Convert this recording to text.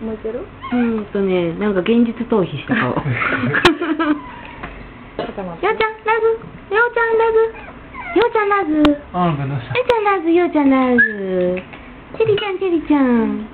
燃えてる？うんとね、なんか現実逃避した顔。ようちゃん、ラズ。ようちゃん、ラズ。ようちゃん、ラズ。あなんかどうしたうちゃん、ラズ。ようちゃん、ラズ。チェリちゃん、チェリちゃん。